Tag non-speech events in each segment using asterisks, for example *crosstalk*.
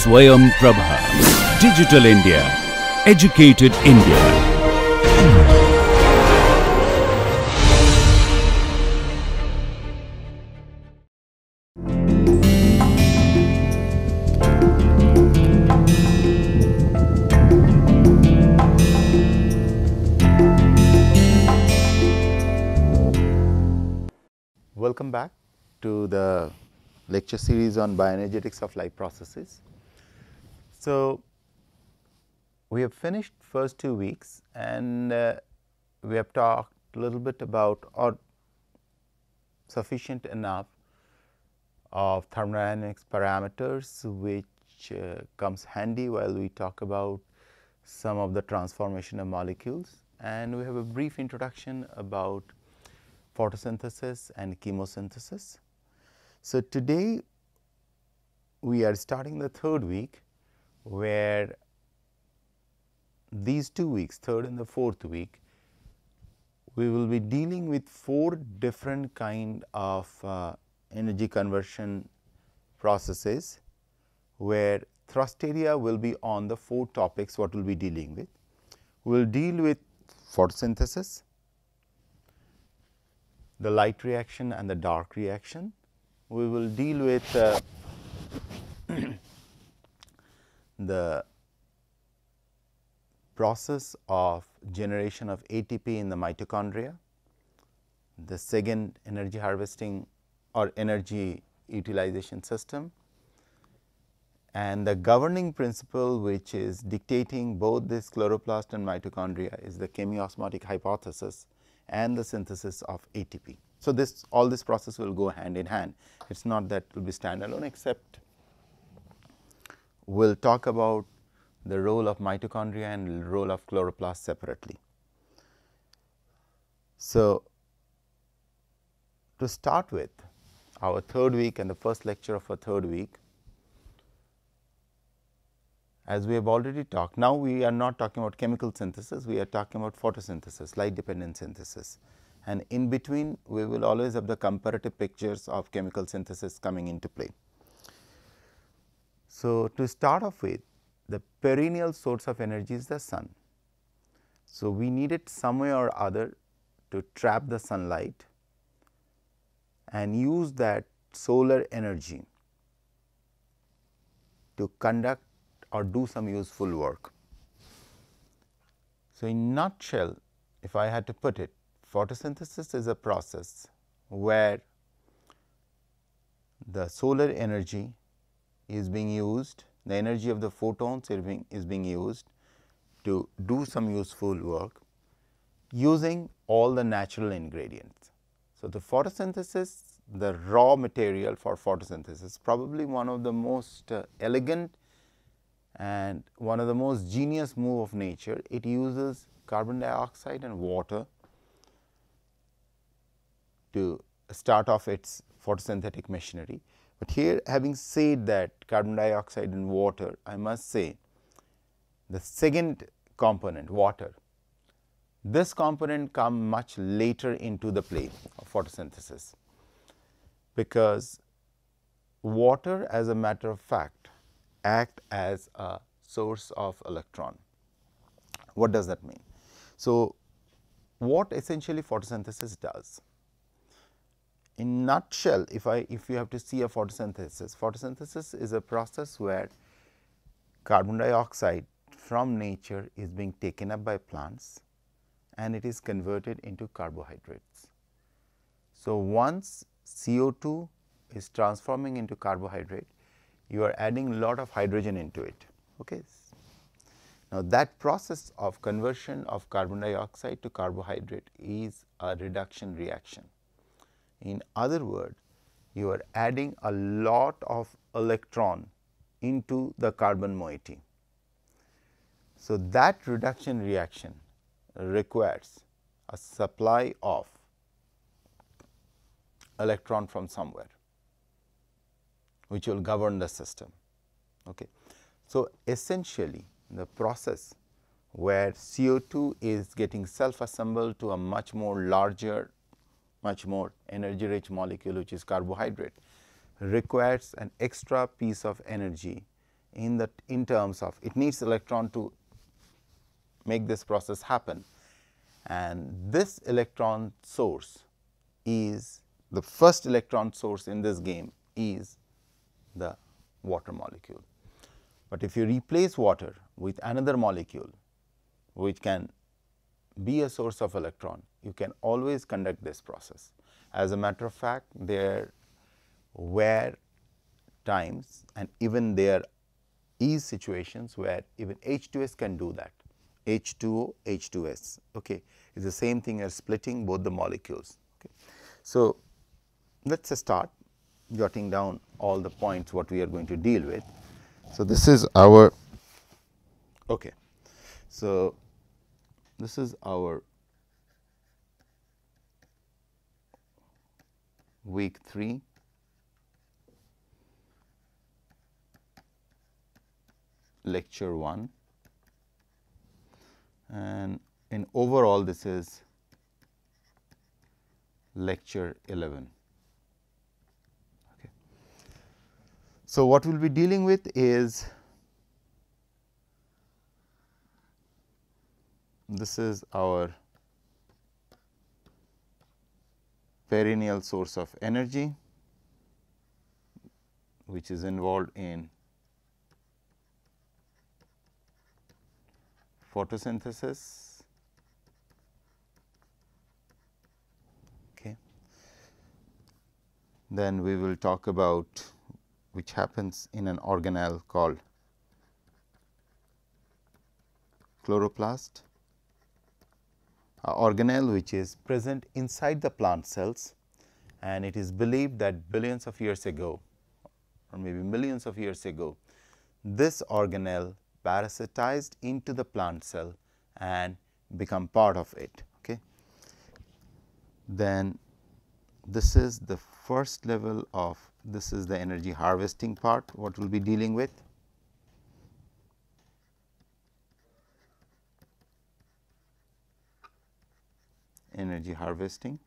Swayam Prabha. Digital India. Educated India. Welcome back to the lecture series on bioenergetics of life processes. So, we have finished first two weeks and uh, we have talked a little bit about or sufficient enough of thermodynamics parameters which uh, comes handy while we talk about some of the transformation of molecules and we have a brief introduction about photosynthesis and chemosynthesis. So, today we are starting the third week where these two weeks third and the fourth week we will be dealing with four different kind of uh, energy conversion processes where thrust area will be on the four topics what we will be dealing with. We will deal with photosynthesis, the light reaction and the dark reaction. We will deal with uh, *clears throat* the process of generation of ATP in the mitochondria, the second energy harvesting or energy utilization system and the governing principle which is dictating both this chloroplast and mitochondria is the chemiosmotic hypothesis and the synthesis of ATP. So, this all this process will go hand in hand. It is not that it will be standalone except we will talk about the role of mitochondria and role of chloroplast separately. So, to start with our third week and the first lecture of our third week, as we have already talked, now we are not talking about chemical synthesis, we are talking about photosynthesis, light dependent synthesis. And in between, we will always have the comparative pictures of chemical synthesis coming into play. So, to start off with, the perennial source of energy is the sun. So, we needed some way or other to trap the sunlight and use that solar energy to conduct or do some useful work. So, in nutshell if I had to put it photosynthesis is a process where the solar energy is being used, the energy of the photons is being, is being used to do some useful work using all the natural ingredients. So, the photosynthesis the raw material for photosynthesis probably one of the most uh, elegant and one of the most genius move of nature. It uses carbon dioxide and water to start off its photosynthetic machinery. But here having said that carbon dioxide and water, I must say the second component water, this component come much later into the play of photosynthesis because water as a matter of fact act as a source of electron. What does that mean? So, what essentially photosynthesis does? In nutshell, if I if you have to see a photosynthesis, photosynthesis is a process where carbon dioxide from nature is being taken up by plants and it is converted into carbohydrates. So, once CO2 is transforming into carbohydrate, you are adding a lot of hydrogen into it. Okay. Now, that process of conversion of carbon dioxide to carbohydrate is a reduction reaction. In other words, you are adding a lot of electron into the carbon moiety. So, that reduction reaction requires a supply of electron from somewhere which will govern the system. Okay. So, essentially the process where CO2 is getting self assembled to a much more larger, much more energy rich molecule which is carbohydrate requires an extra piece of energy in the in terms of it needs electron to make this process happen and this electron source is the first electron source in this game is the water molecule. But if you replace water with another molecule which can be a source of electron, you can always conduct this process. As a matter of fact, there were times and even there is situations where even H2S can do that. H2O, H2S okay, is the same thing as splitting both the molecules. Okay. So, let us start jotting down all the points what we are going to deal with. So, this is our okay. So, this is our week 3 lecture 1 and in overall this is lecture 11. Okay. So, what we will be dealing with is this is our perennial source of energy which is involved in photosynthesis. Okay. Then we will talk about which happens in an organelle called chloroplast, Uh, organelle which is present inside the plant cells and it is believed that billions of years ago or maybe millions of years ago, this organelle parasitized into the plant cell and become part of it. Okay. Then this is the first level of this is the energy harvesting part what we will be dealing with. Energy harvesting.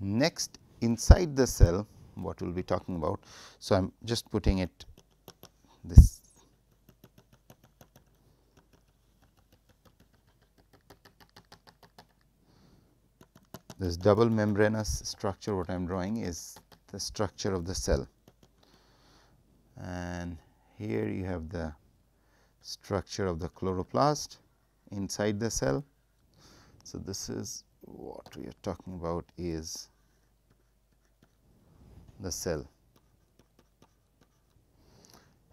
Next inside the cell what we will be talking about. So, I am just putting it this this double membranous structure what I am drawing is the structure of the cell and here you have the structure of the chloroplast inside the cell. So, this is what we are talking about is the cell.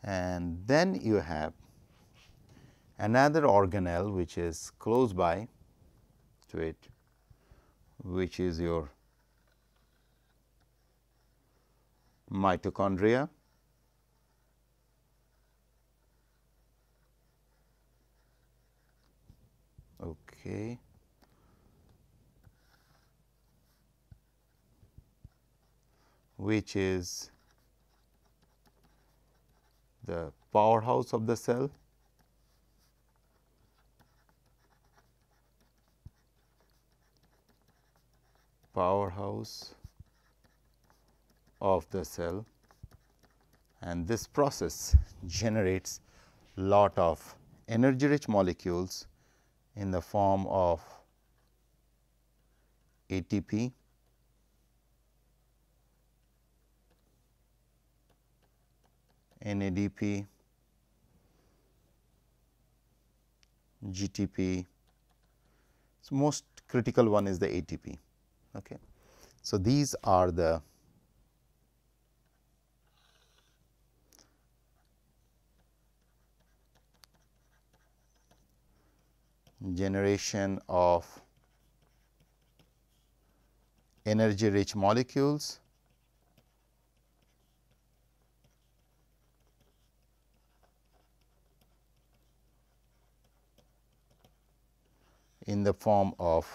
And then you have another organelle which is close by to it, which is your mitochondria. Okay. which is the powerhouse of the cell. powerhouse of the cell and this process generates lot of energy rich molecules in the form of ATP NADP, GTP. So, most critical one is the ATP. Okay. So, these are the generation of energy rich molecules. In the form of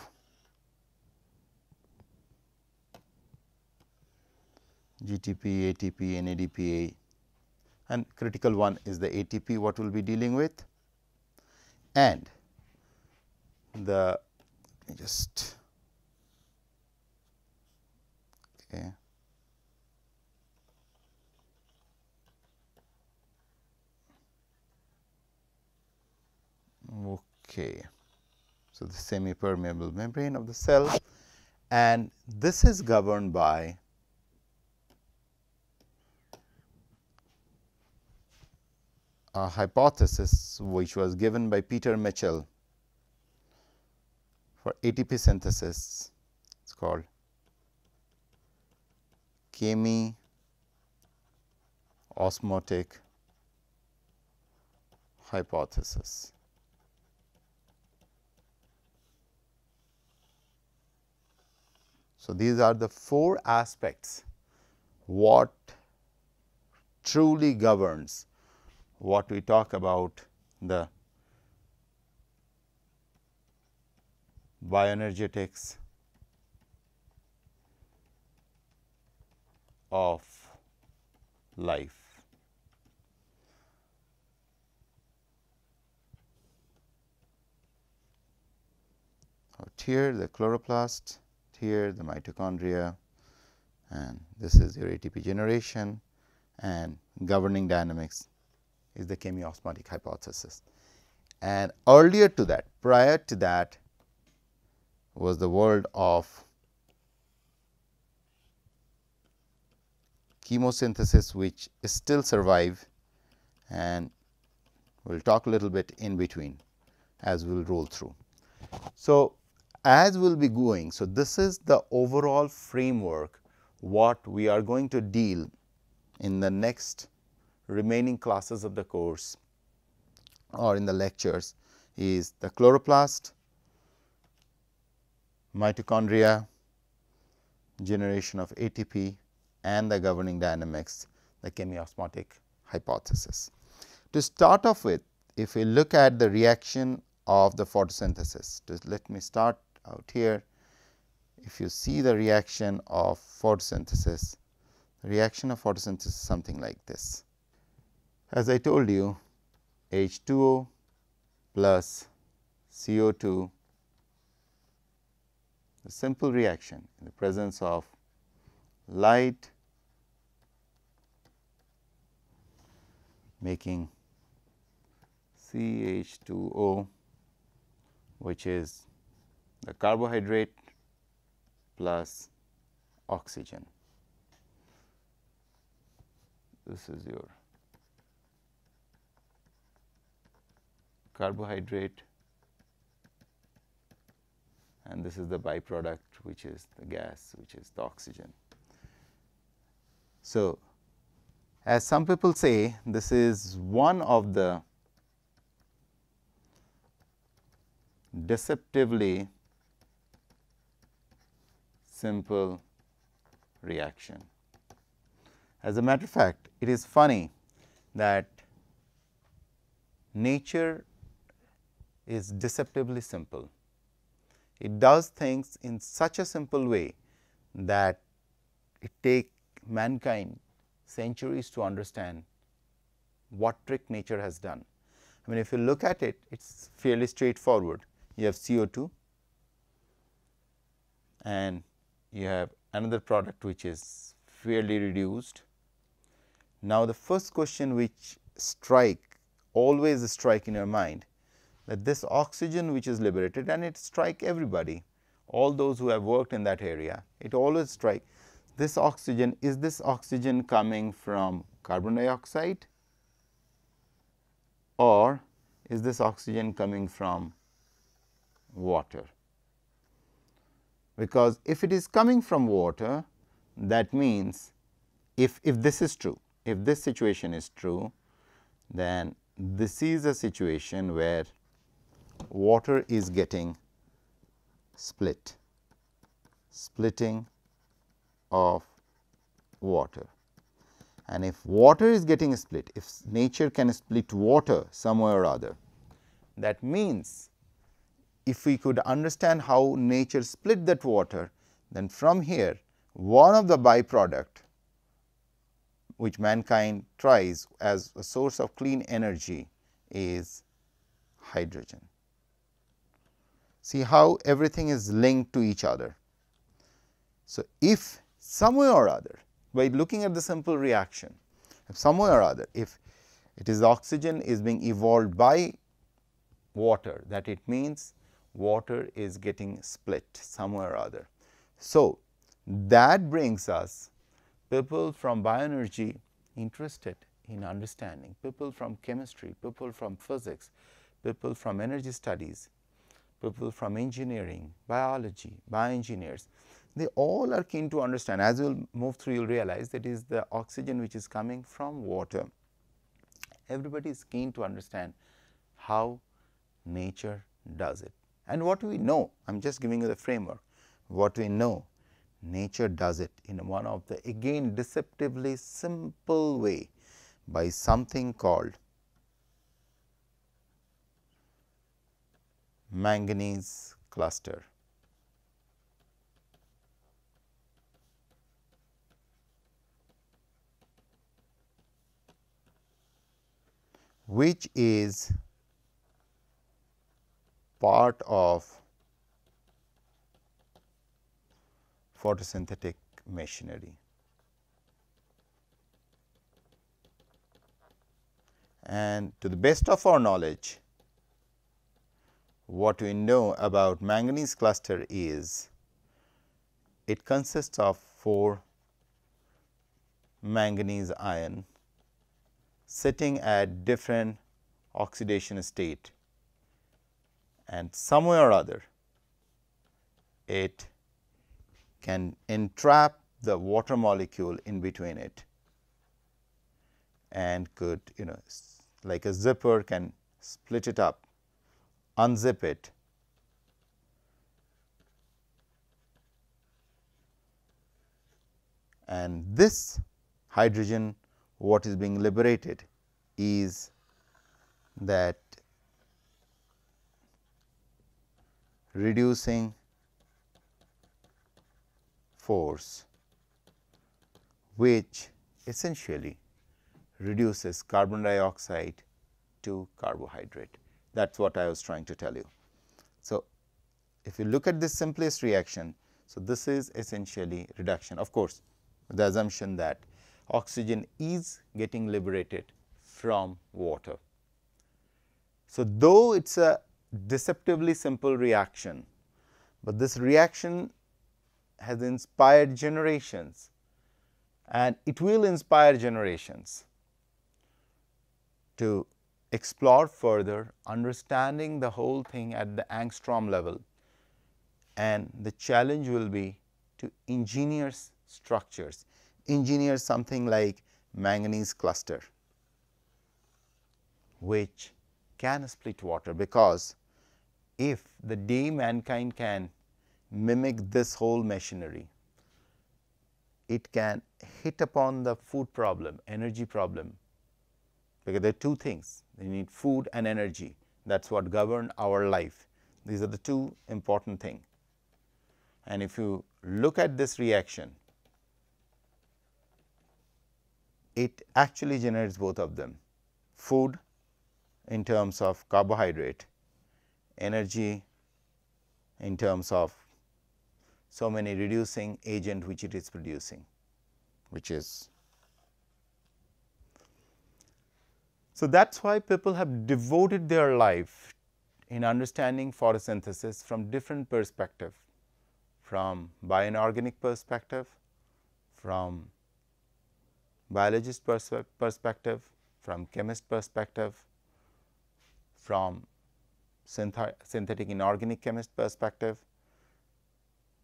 GTP, ATP, NADPA and critical one is the ATP what we will be dealing with. And the just okay. Okay. So, the semi permeable membrane of the cell and this is governed by a hypothesis which was given by Peter Mitchell for ATP synthesis. It is called chemi osmotic hypothesis. So, these are the four aspects what truly governs what we talk about the bioenergetics of life. here the chloroplast, here the mitochondria and this is your ATP generation and governing dynamics is the chemiosmotic hypothesis. And earlier to that, prior to that was the world of chemosynthesis which still survive and we will talk a little bit in between as we will roll through. So, as we will be going, so this is the overall framework what we are going to deal in the next remaining classes of the course or in the lectures is the chloroplast, mitochondria, generation of ATP and the governing dynamics, the chemiosmotic hypothesis. To start off with, if we look at the reaction of the photosynthesis, just let me start out here. If you see the reaction of photosynthesis, the reaction of photosynthesis is something like this. As I told you H2O plus CO2 the simple reaction in the presence of light making CH2O which is the carbohydrate plus oxygen. This is your carbohydrate and this is the byproduct which is the gas which is the oxygen. So, as some people say this is one of the deceptively simple reaction. As a matter of fact, it is funny that nature is deceptively simple. It does things in such a simple way that it take mankind centuries to understand what trick nature has done. I mean, if you look at it, it is fairly straightforward. You have CO2 and you have another product which is fairly reduced. Now, the first question which strike always strike in your mind that this oxygen which is liberated and it strike everybody, all those who have worked in that area, it always strike this oxygen, is this oxygen coming from carbon dioxide or is this oxygen coming from water? Because if it is coming from water, that means if, if this is true, if this situation is true, then this is a situation where water is getting split, splitting of water. And if water is getting split, if nature can split water somewhere or other, that means if we could understand how nature split that water, then from here one of the byproduct which mankind tries as a source of clean energy is hydrogen. See how everything is linked to each other. So, if somewhere or other by looking at the simple reaction, if somewhere or other if it is oxygen is being evolved by water that it means water is getting split somewhere or other. So, that brings us people from bioenergy interested in understanding, people from chemistry, people from physics, people from energy studies, people from engineering, biology, bioengineers, they all are keen to understand. As you will move through, you will realize that is the oxygen which is coming from water. Everybody is keen to understand how nature does it. And what we know, I am just giving you the framework, what we know, nature does it in one of the again deceptively simple way by something called manganese cluster. which is part of photosynthetic machinery. And to the best of our knowledge, what we know about manganese cluster is it consists of 4 manganese ion sitting at different oxidation state and somewhere or other it can entrap the water molecule in between it and could you know like a zipper can split it up, unzip it and this hydrogen what is being liberated is that reducing force which essentially reduces carbon dioxide to carbohydrate. That is what I was trying to tell you. So, if you look at this simplest reaction, so this is essentially reduction of course, the assumption that oxygen is getting liberated from water. So, though it is a deceptively simple reaction, but this reaction has inspired generations and it will inspire generations to explore further understanding the whole thing at the angstrom level and the challenge will be to engineer structures, engineer something like manganese cluster which can split water because if the day mankind can mimic this whole machinery, it can hit upon the food problem, energy problem because there are two things we need food and energy that is what govern our life. These are the two important things. And if you look at this reaction, it actually generates both of them food in terms of carbohydrate, energy in terms of so many reducing agent which it is producing, which is So, that is why people have devoted their life in understanding photosynthesis from different perspective, from bioinorganic perspective, from biologist perspective, from chemist perspective, from synthetic inorganic chemist perspective,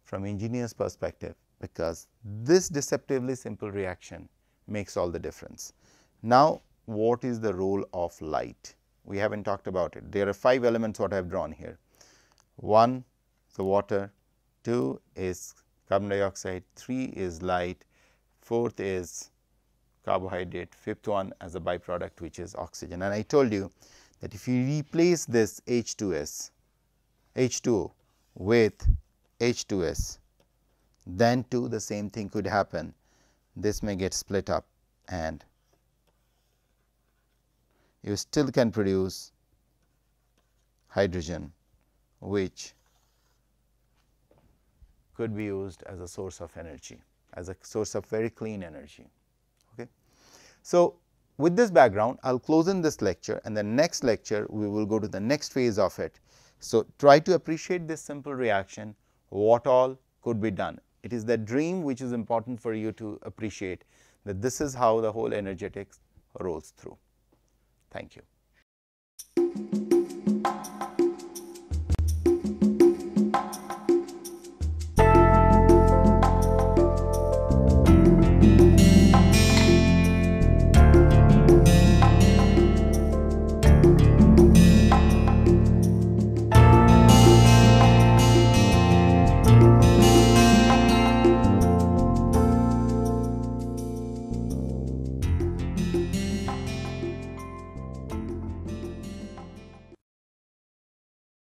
from engineer's perspective, because this deceptively simple reaction makes all the difference. Now, what is the role of light? We have not talked about it. There are 5 elements what I have drawn here. 1 the water, 2 is carbon dioxide, 3 is light, fourth is carbohydrate, fifth one as a byproduct which is oxygen. And I told you that if you replace this H2S, H2O with H2S, then too the same thing could happen. This may get split up and you still can produce hydrogen which could be used as a source of energy, as a source of very clean energy. Okay. So, with this background, I will close in this lecture and the next lecture we will go to the next phase of it. So, try to appreciate this simple reaction, what all could be done. It is the dream which is important for you to appreciate that this is how the whole energetics rolls through. Thank you.